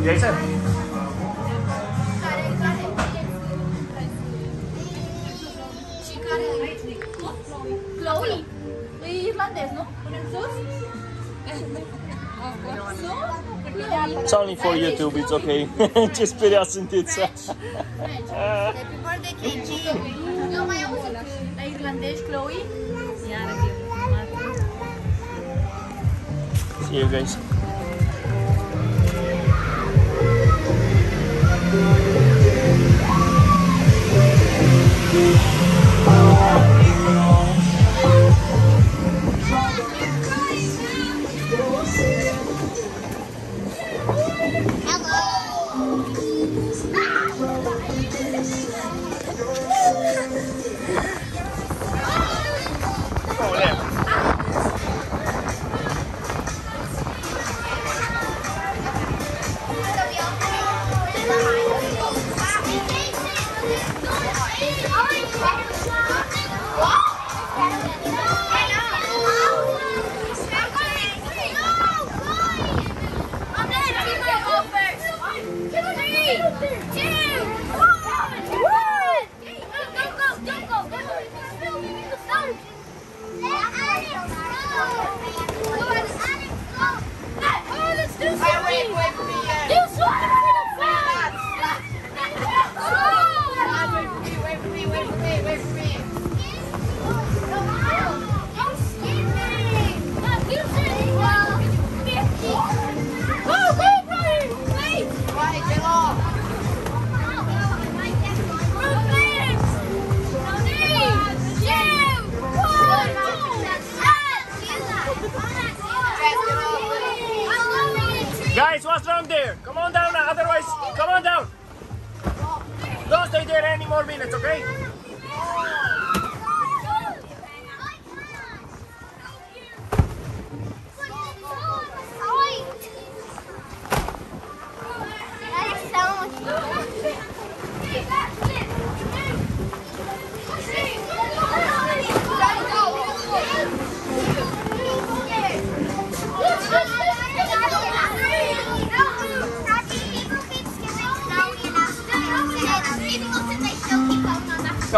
Não? It's only for YouTube, it's okay. Just put us in birthday. See you guys. Oh, Wait, more minutes, okay?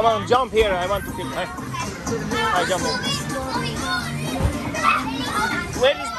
Come on, jump here. I want to film. Hi, jump here. Where is...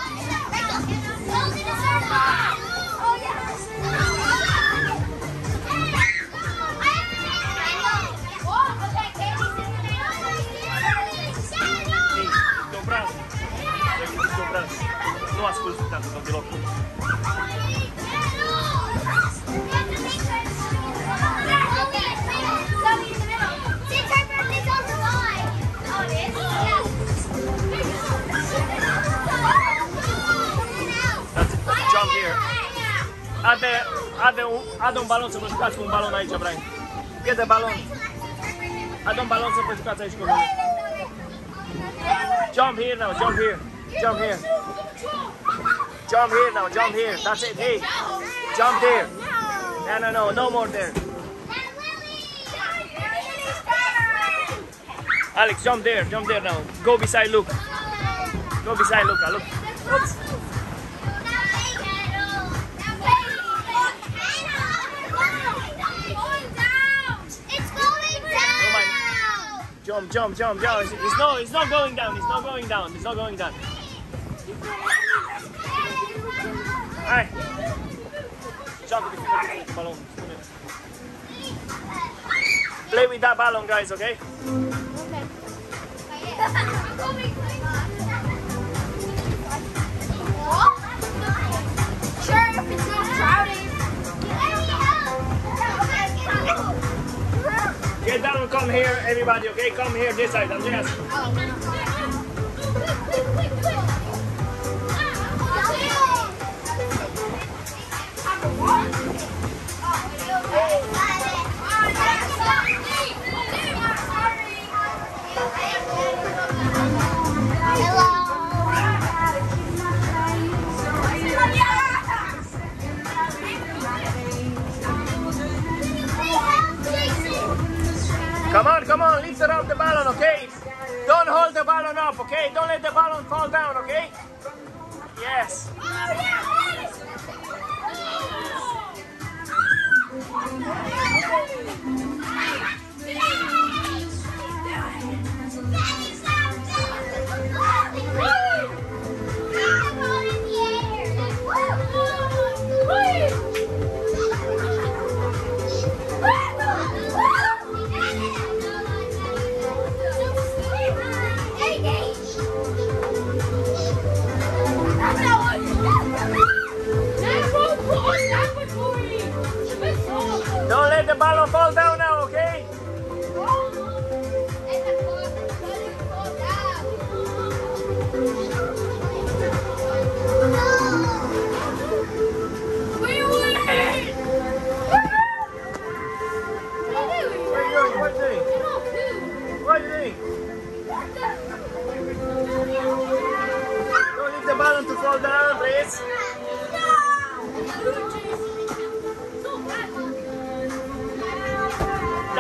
Ade, ade un, ade un balon să vă jucați cu un balon aici, Brian. Get the balon. Ade un balon să vă jucați aici cu un balon. Jump here now, jump here. Jump here. Jump here now, jump here. That's it. Hey, jump there. No, no, no, no more there. Alex, jump there, jump there now. Go beside Luke. Go beside Luca. Look. Oops. Jump, jump, jump, jump. It's, it's no, it's not going down. It's not going down. It's not going down. Alright. Jump with the balloon. Play with that balloon, guys. Okay? Sure, if it's not crowded. Get down. Come here, everybody. Okay? Come here, this side. Andreas. Come oh, the ballon fall down now, okay? Don't leave the ballon to fall down, please.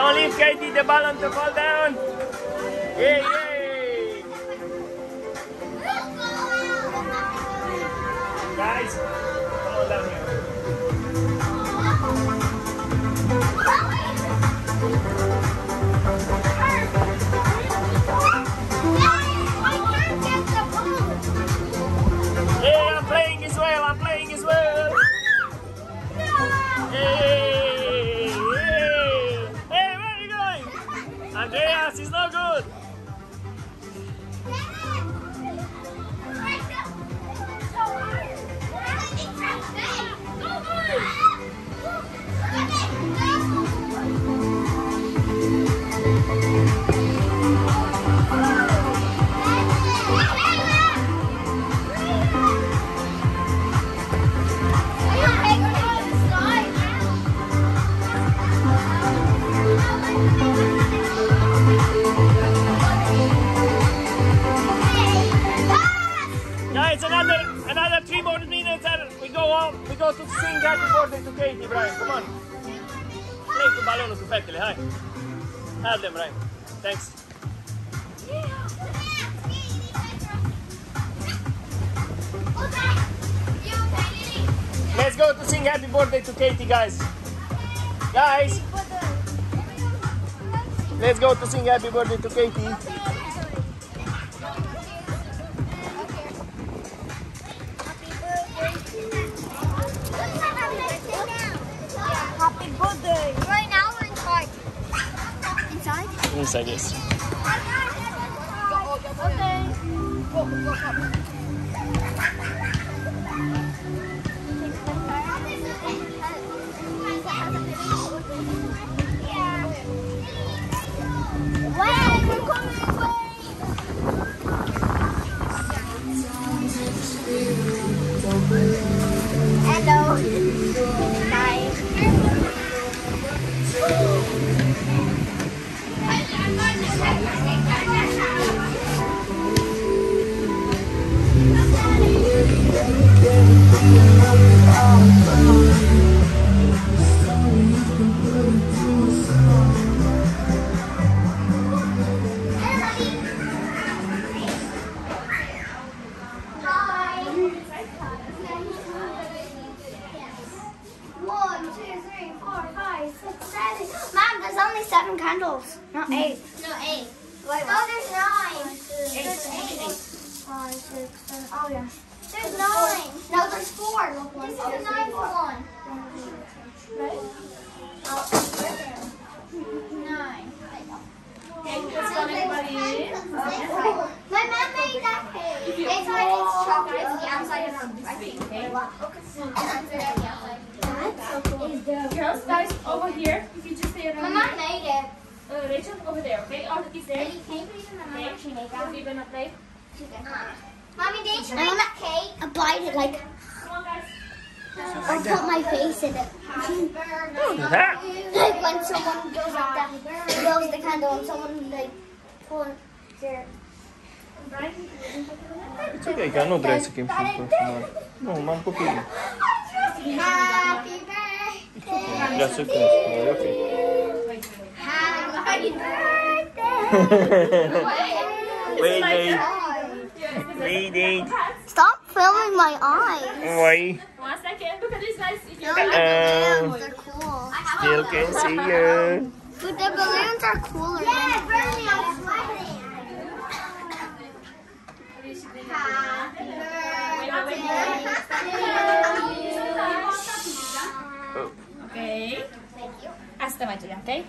Don't leave Katie the balloon to fall down. Yay, yay. Guys, Guys, another another three more minutes and we go off. We go to sing happy birthday to Katie, Brian. Come on. Play cu balonul cu fetele, hai. Have them, Brian. Thanks. Let's go to sing happy birthday to Katie, guys. Guys, let's go to sing happy birthday to Katie. Happy birthday. Right now we're inside. Inside? Yes, I guess. Okay. Wait, only seven candles, not eight. No, eight. Wait, oh, no, there's nine. There's eight. Five, six, seven. Oh, yeah. There's nine. No, there's four. This is the ninth one. Right? Oh, right there. Nine. My mom made that cake. Inside it's chocolate. The outside is I think. Okay. Girls, guys, over here. If you just stay around mom here. made it. Uh, Rachel, over there, okay? All the kids there. Can you please remember Okay. how she made So that? we're gonna play. Mommy, didn't you make that cake? I bite it like Come on, guys. I put my face in it. Huh? like when someone goes like that, blows the candle and someone like pulls their It's okay, că nu trebuie să chem să filmare. Nu, m-am copiit. Happy birthday. Vrea să cânt, e ok. Happy birthday. Wait, wait. Reading. Stop filming my eyes. Why? One second. Look at this nice. If you Um, the balloons. They're cool. Still can see you. But the balloons are cooler. Yeah, Bernie, I'm sweating. Happy Okay. Asta mai tyle, okay?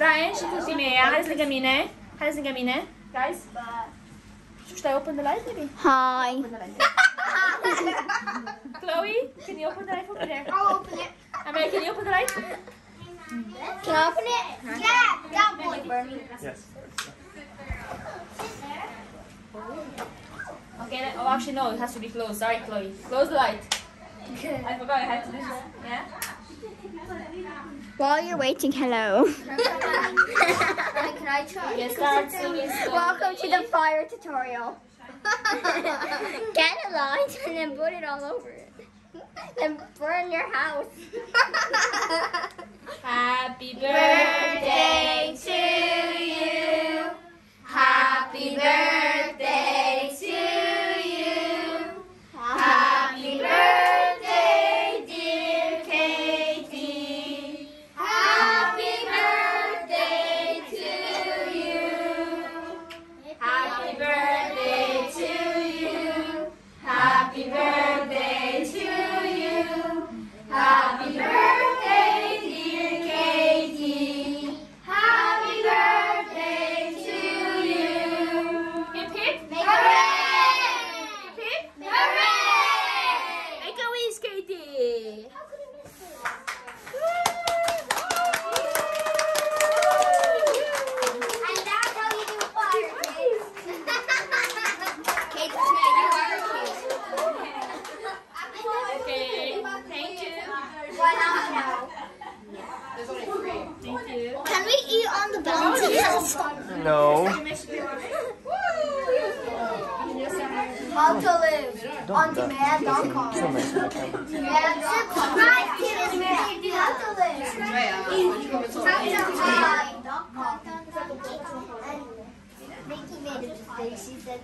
Brian, și cu Timea. Haideți lângă mine. Haideți lângă mine. Guys. Should I open the light maybe? Hi. Open the light. Chloe, can you open the light over there? I'll open it. Amelia, can you open the light? Can I open it? Yeah, that boy, Yes. Okay, oh actually no, it has to be closed. Sorry, Chloe. Close the light. I forgot I had to do this. Yeah? While you're waiting, hello. Can I try? Yes, start. Welcome to the fire tutorial. Get a light and then put it all over it. Then burn your house. Happy birthday to you. Happy birthday on the bounties? No. How to live on demand.com. Co masz na kamerze? And subscribe to this. How to live. How to hide.com. Mickey made a face. She said,